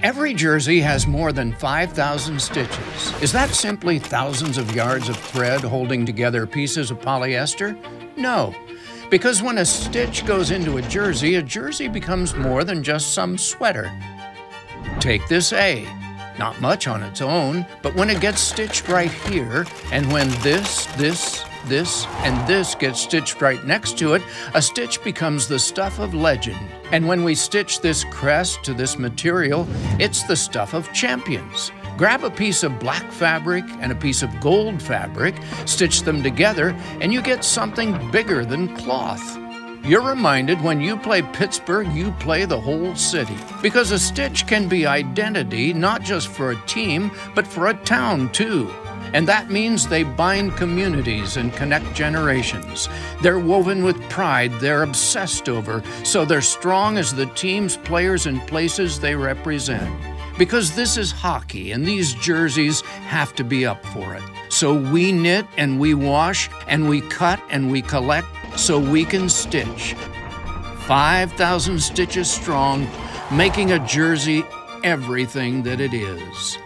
Every jersey has more than 5,000 stitches. Is that simply thousands of yards of thread holding together pieces of polyester? No. Because when a stitch goes into a jersey, a jersey becomes more than just some sweater. Take this A. Not much on its own, but when it gets stitched right here, and when this, this, this, and this gets stitched right next to it, a stitch becomes the stuff of legend. And when we stitch this crest to this material, it's the stuff of champions. Grab a piece of black fabric and a piece of gold fabric, stitch them together, and you get something bigger than cloth. You're reminded when you play Pittsburgh, you play the whole city. Because a stitch can be identity not just for a team, but for a town too. And that means they bind communities and connect generations. They're woven with pride they're obsessed over, so they're strong as the teams, players, and places they represent. Because this is hockey and these jerseys have to be up for it. So we knit and we wash and we cut and we collect so we can stitch. 5,000 stitches strong, making a jersey everything that it is.